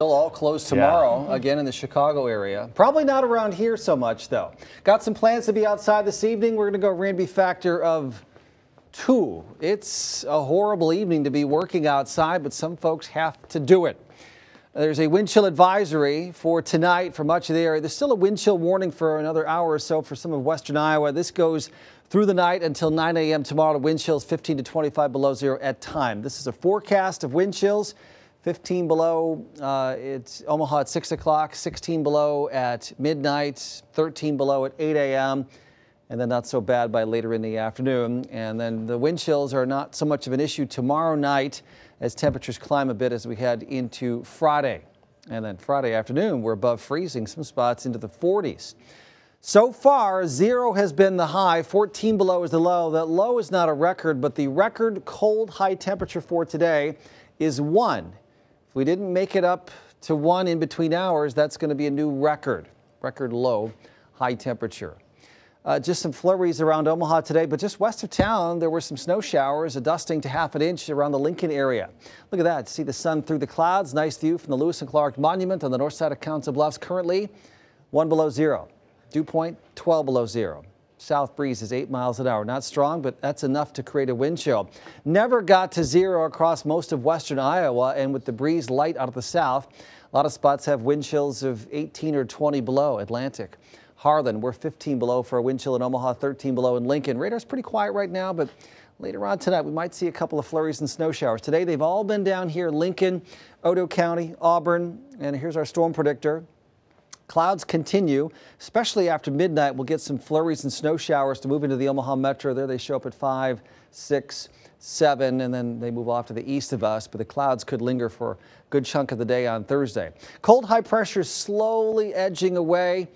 all closed tomorrow, again in the Chicago area. Probably not around here so much, though. Got some plans to be outside this evening. We're going to go Ranby factor of two. It's a horrible evening to be working outside, but some folks have to do it. There's a wind chill advisory for tonight for much of the area. There's still a wind chill warning for another hour or so for some of western Iowa. This goes through the night until 9 a.m. tomorrow. The Wind chills 15 to 25 below zero at time. This is a forecast of wind chills. 15 below, uh, it's Omaha at 6 o'clock, 16 below at midnight, 13 below at 8 a.m., and then not so bad by later in the afternoon. And then the wind chills are not so much of an issue tomorrow night as temperatures climb a bit as we head into Friday. And then Friday afternoon, we're above freezing, some spots into the 40s. So far, zero has been the high, 14 below is the low. That low is not a record, but the record cold high temperature for today is one. We didn't make it up to one in between hours, that's going to be a new record, record low high temperature. Uh, just some flurries around Omaha today, but just west of town, there were some snow showers, a dusting to half an inch around the Lincoln area. Look at that. See the sun through the clouds. Nice view from the Lewis and Clark Monument on the north side of Council Bluffs. Currently, one below zero. Dew point, 12 below zero. South breeze is 8 miles an hour. Not strong, but that's enough to create a wind chill. Never got to zero across most of western Iowa, and with the breeze light out of the south, a lot of spots have wind chills of 18 or 20 below Atlantic. Harlan, we're 15 below for a wind chill in Omaha, 13 below in Lincoln. Radar's pretty quiet right now, but later on tonight we might see a couple of flurries and snow showers. Today they've all been down here Lincoln, Otoe County, Auburn, and here's our storm predictor. Clouds continue, especially after midnight. We'll get some flurries and snow showers to move into the Omaha Metro. There they show up at 5, 6, 7, and then they move off to the east of us. But the clouds could linger for a good chunk of the day on Thursday. Cold high pressure slowly edging away.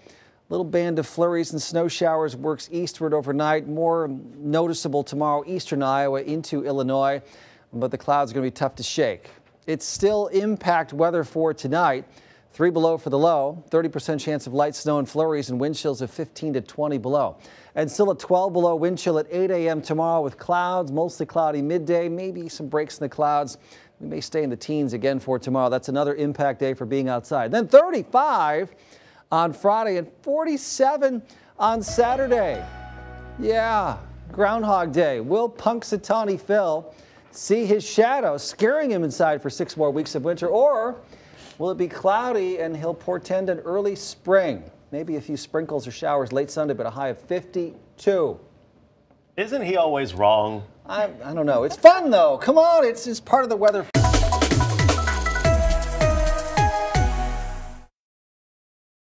Little band of flurries and snow showers works eastward overnight. More noticeable tomorrow, eastern Iowa into Illinois. But the clouds are going to be tough to shake. It's still impact weather for tonight. Three below for the low, 30% chance of light snow and flurries and wind chills of 15 to 20 below. And still a 12 below wind chill at 8 a.m. tomorrow with clouds, mostly cloudy midday, maybe some breaks in the clouds. We may stay in the teens again for tomorrow. That's another impact day for being outside. Then 35 on Friday and 47 on Saturday. Yeah, Groundhog Day. Will Punxsutawney Phil see his shadow scaring him inside for six more weeks of winter or Will it be cloudy and he'll portend an early spring? Maybe a few sprinkles or showers late Sunday, but a high of 52. Isn't he always wrong? I, I don't know. It's fun though. Come on, it's just part of the weather.